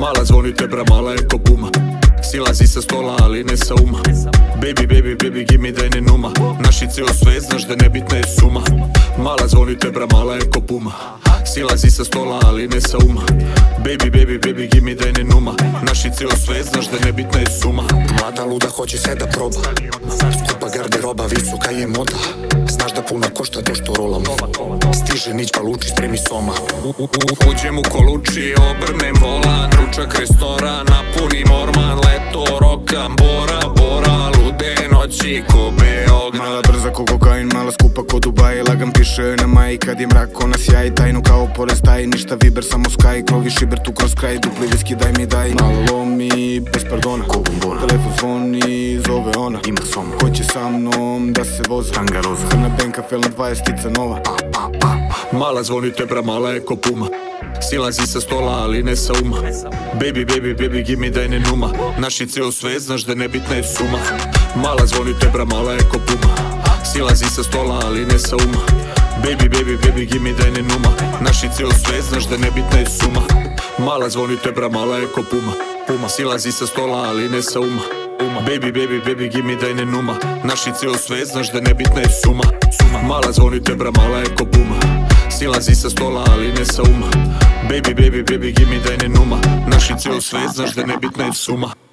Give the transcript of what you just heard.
Mala zvonite bra, mala je ko buma. Silazi sa stola, ali ne sa uma. Baby, baby, baby, give me daj ne numa Naši ceo sve, znaš da nebitna je suma. Mala zvonite bra, mala je ko buma. Silazi sa stola, ali ne sa uma. Baby, baby, baby, give me daj ne numa Naši ceo sve, znaš da nebitna je suma. Mlada luda hoće sve da proba. Skupa garderoba, visoka je moda. Znaš da puno košta to što rolam. Stiže nić pa luči, spremi soma. Uđem u koluči, obrnem volan Rokam, bora, bora Lude noći ko Beograd. Mala brza ko kokain, mala skupa ko Dubai. Lagan piše na maji kad je mrak ona sjaj. Tajnu kao porez taj, ništa viber samo sky. Krovi šiber tu kroz kraj, dupli viski daj mi daj. Malo lomi, bez pardona. Ko Telefon zvoni, zove ona. Ima soma Ko će sa mnom da se voze Tanga roza. Crna benka, fel na 20 stica nova. Pa, pa, pa. Mala zvonite bra, mala je ko puma. Silazi sa stola, ali ne sa uma. Baby, baby, baby, give me daj ne numa. Naši ceo sve, znaš da nebitna je suma. Mala zvonite bra, mala je ko puma. Silazi sa stola, ali ne sa uma. Baby, baby, baby, give me daj ne numa. Naši ceo sve, znaš da nebitna je suma. Mala zvonite bra, mala je ko puma Puma silazi sa stola, ali ne sa uma. Baby, baby, baby, give daj ne numa Naši ceo sve, znaš da nebitna je suma. Suma. Mala zvonite bra, mala je ko puma. Silazi sa stola, ali ne sa uma. Baby, baby, baby, give daj ne numa Naši ceo sve, znaš da nebitna je suma